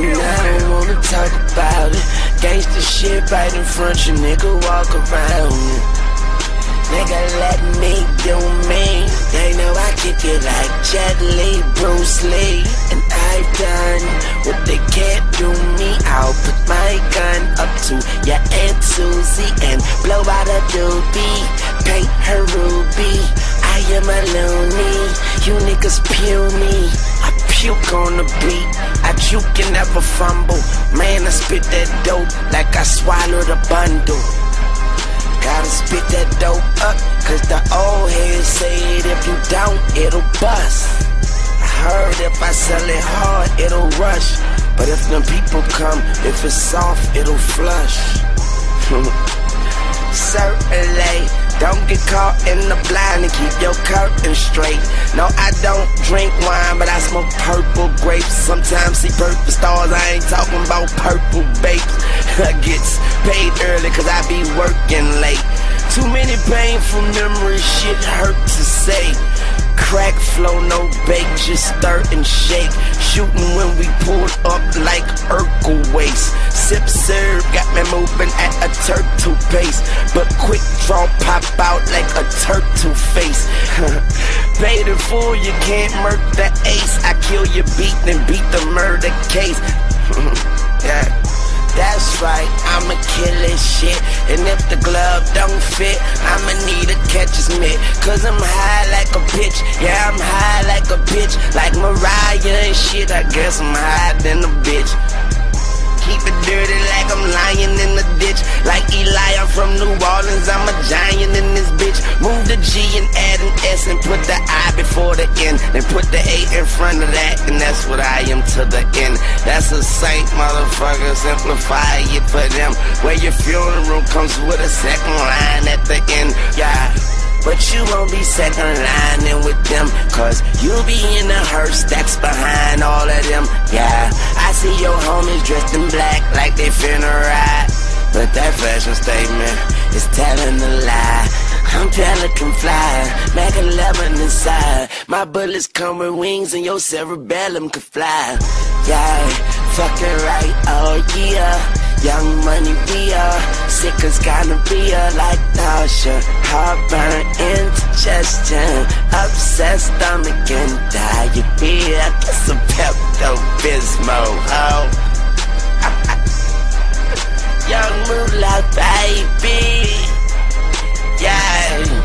And I don't wanna talk about it. Gangsta shit right in front, you nigga walk around it. Nigga, let me do me. They know I kick it like Jet Li, Bruce Lee. And I've done what they can't do me. I'll put my gun up to your Aunt Susie and blow out a doobie. Paint her ruby. I am a loony. You niggas puny. I puke on the beat. Juke and never fumble. Man, I spit that dope like I swallowed a bundle. Gotta spit that dope up, cause the old heads say it if you don't, it'll bust. I heard if I sell it hard, it'll rush. But if them people come, if it's soft, it'll flush. Certainly, don't get caught in the blind and keep your curtain straight. No, I don't drink wine, but I smoke purple grapes. Sometimes see purple stars, I ain't talking about purple Bapes. I gets paid early cause I be working late. Too many painful memories, shit hurt to say. Crack flow, no bake, just stir and shake. Shooting when we pull up like waste. Sip serve got me moving at a turtle pace. But quick draw pop out like a turtle face. Paid in full, you can't murk the ace. I kill your beat, then beat the murder case. yeah. That's right, I'ma kill this shit. And if the glove don't fit, I'ma need a catcher's mitt. Cause I'm high like a bitch. Yeah, I'm high like a bitch. Like Mariah and shit, I guess I'm higher than a bitch. Keep it dirty like I'm lying in the ditch. Like Eli, I'm from New Orleans, I'm a giant in this bitch. Move the G and add an S and put the I the N. And put the A in front of that, and that's what I am to the end. That's a saint, motherfucker. Simplify it for them. Where your funeral comes with a second line at the end. Yeah. But you won't be second lining with them Cause you'll be in the hearse that's behind all of them Yeah, I see your homies dressed in black like they finna ride But that fashion statement is telling a lie I'm pelican fly, Mac 11 inside. My bullets come with wings and your cerebellum can fly. Yeah, fucking right, oh yeah. Young money are. Sick as gonorrhea like nausea, heartburn, indigestion, upset stomach and diarrhea. Get some Pepto Bismol, oh. Young moolah baby, yeah,